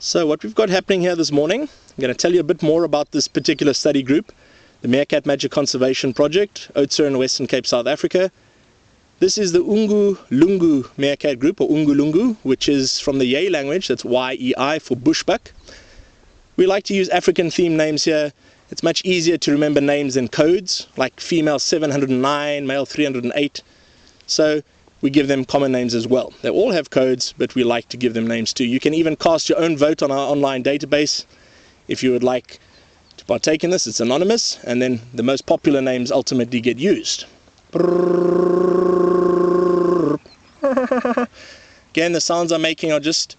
So what we've got happening here this morning, I'm going to tell you a bit more about this particular study group, the Meerkat Magic Conservation Project, Oudtshoorn in Western Cape, South Africa. This is the Ungu Lungu meerkat group, or Ungu Lungu, which is from the Yei language, that's Y-E-I for bushbuck. We like to use African themed names here. It's much easier to remember names than codes, like female 709, male 308. So we give them common names as well. They all have codes, but we like to give them names too. You can even cast your own vote on our online database if you would like to partake in this. It's anonymous, and then the most popular names ultimately get used. Again, the sounds I'm making are just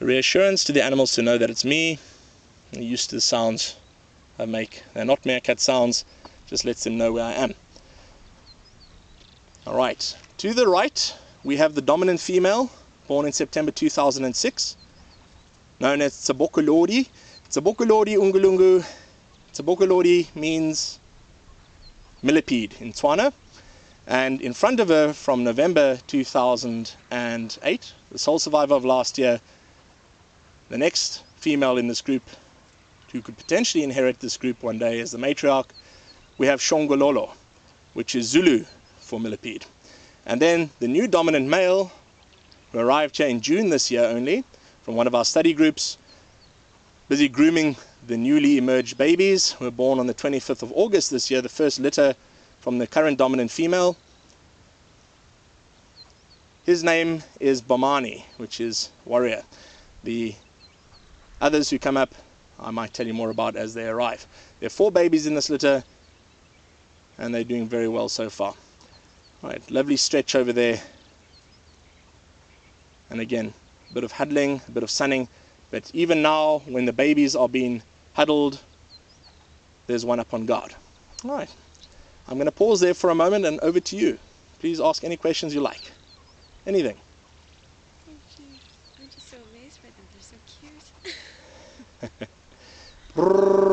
reassurance to the animals to know that it's me. They're used to the sounds I make. They're not meerkat sounds, just lets them know where I am. Alright, to the right we have the dominant female, born in September 2006, known as Tsabokolodi. Tsabokolodi Ungulungu. Tsabokolodi means millipede in Tswana. And in front of her from November 2008, the sole survivor of last year, the next female in this group who could potentially inherit this group one day as the matriarch, we have Shongololo, which is Zulu for millipede. And then the new dominant male, who arrived here in June this year only, from one of our study groups, busy grooming the newly emerged babies who were born on the 25th of August this year, the first litter from the current dominant female. His name is Bomani, which is warrior. The others who come up, I might tell you more about as they arrive. There are four babies in this litter, and they're doing very well so far. Right, lovely stretch over there. And again, a bit of huddling, a bit of sunning. But even now, when the babies are being huddled, there's one up on guard. All right. I'm going to pause there for a moment and over to you. Please ask any questions you like. Anything. Thank you. I'm just so amazed by them. They're so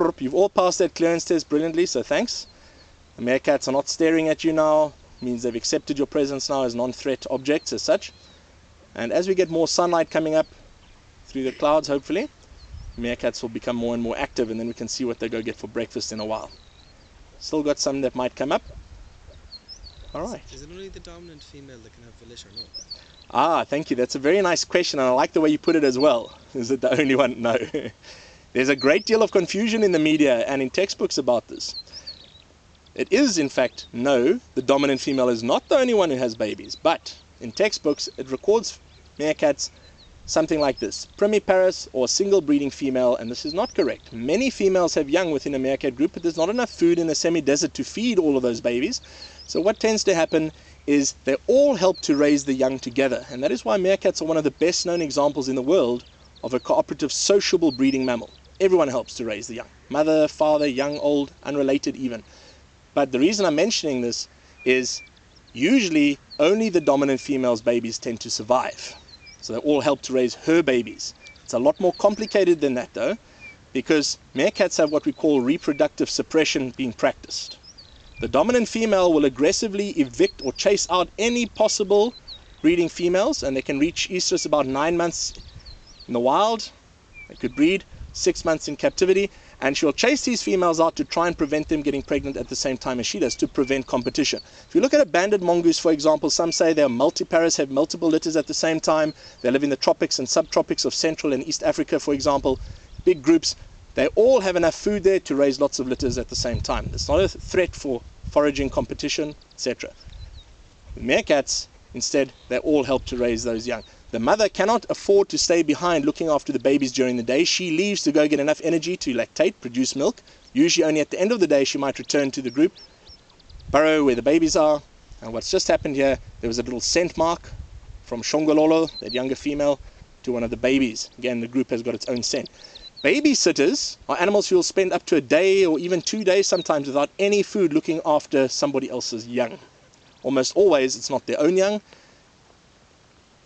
cute. You've all passed that clearance test brilliantly, so thanks. The meerkats are not staring at you now. Means they've accepted your presence now as non-threat objects as such. And as we get more sunlight coming up through the clouds, hopefully, meerkats will become more and more active, and then we can see what they go get for breakfast in a while. Still got some that might come up. All right. Is it only the dominant female that can have volition or not? Ah, thank you. That's a very nice question, and I like the way you put it as well. Is it the only one? No. There's a great deal of confusion in the media and in textbooks about this. It is, in fact, no, the dominant female is not the only one who has babies, but in textbooks it records meerkats something like this primiparous or single breeding female, and this is not correct. Many females have young within a meerkat group, but there's not enough food in a semi desert to feed all of those babies. So, what tends to happen is they all help to raise the young together, and that is why meerkats are one of the best known examples in the world of a cooperative sociable breeding mammal. Everyone helps to raise the young mother, father, young, old, unrelated, even. But the reason I'm mentioning this is usually only the dominant female's babies tend to survive. So they all help to raise her babies. It's a lot more complicated than that though, because meerkats have what we call reproductive suppression being practiced. The dominant female will aggressively evict or chase out any possible breeding females, and they can reach estrus about nine months in the wild. They could breed six months in captivity, and she'll chase these females out to try and prevent them getting pregnant at the same time as she does to prevent competition. If you look at a banded mongoose, for example, some say they're multiparous, have multiple litters at the same time. They live in the tropics and subtropics of Central and East Africa, for example, big groups. They all have enough food there to raise lots of litters at the same time. It's not a threat for foraging competition, etc. Meerkats, instead, they all help to raise those young. The mother cannot afford to stay behind looking after the babies during the day. She leaves to go get enough energy to lactate, produce milk. Usually, only at the end of the day, she might return to the group, burrow where the babies are. And what's just happened here, there was a little scent mark from Shongololo, that younger female, to one of the babies. Again, the group has got its own scent. Babysitters are animals who will spend up to a day or even two days sometimes without any food looking after somebody else's young. Almost always, it's not their own young,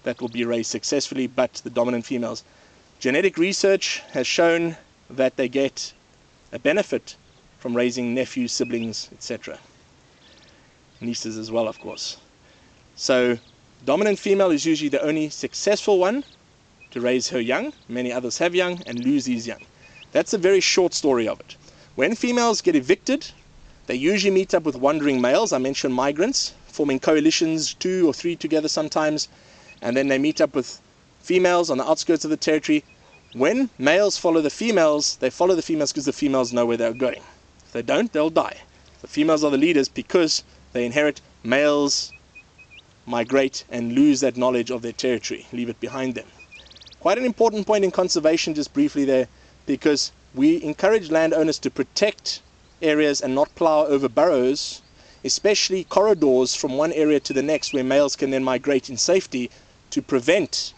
that will be raised successfully, but the dominant females. Genetic research has shown that they get a benefit from raising nephews, siblings, etc. Nieces as well, of course. So, dominant female is usually the only successful one to raise her young, many others have young, and lose these young. That's a very short story of it. When females get evicted, they usually meet up with wandering males. I mentioned migrants, forming coalitions, two or three together sometimes, and then they meet up with females on the outskirts of the territory. When males follow the females, they follow the females because the females know where they're going. If they don't, they'll die. The females are the leaders because they inherit males migrate and lose that knowledge of their territory, leave it behind them. Quite an important point in conservation, just briefly there, because we encourage landowners to protect areas and not plow over burrows, especially corridors from one area to the next where males can then migrate in safety to prevent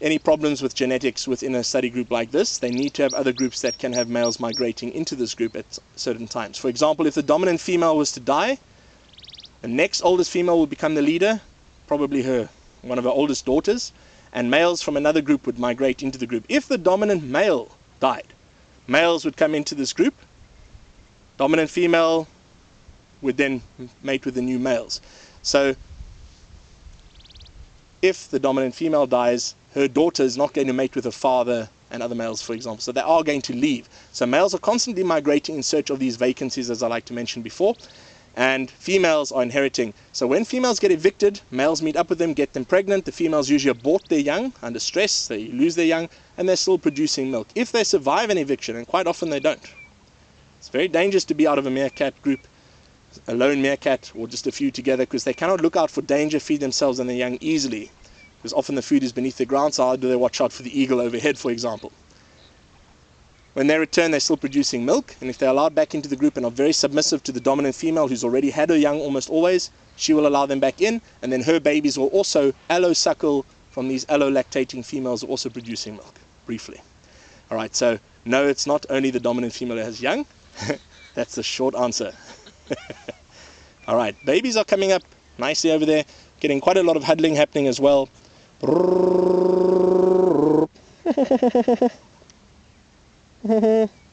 any problems with genetics within a study group like this. They need to have other groups that can have males migrating into this group at certain times. For example, if the dominant female was to die, the next oldest female will become the leader, probably her, one of her oldest daughters, and males from another group would migrate into the group. If the dominant male died, males would come into this group, dominant female would then mate with the new males. So if the dominant female dies, her daughter is not going to mate with her father and other males, for example. So they are going to leave. So males are constantly migrating in search of these vacancies, as I like to mention before and females are inheriting. So when females get evicted, males meet up with them, get them pregnant. The females usually abort their young under stress, they lose their young, and they're still producing milk. If they survive an eviction, and quite often they don't, it's very dangerous to be out of a meerkat group, a lone meerkat, or just a few together, because they cannot look out for danger, feed themselves and their young easily. Because often the food is beneath the ground, so how do they watch out for the eagle overhead, for example? When they return, they're still producing milk, and if they're allowed back into the group and are very submissive to the dominant female who's already had her young almost always, she will allow them back in, and then her babies will also allosuckle from these allolactating females also producing milk, briefly. All right, so no, it's not only the dominant female that has young. That's the short answer. All right, babies are coming up nicely over there, getting quite a lot of huddling happening as well.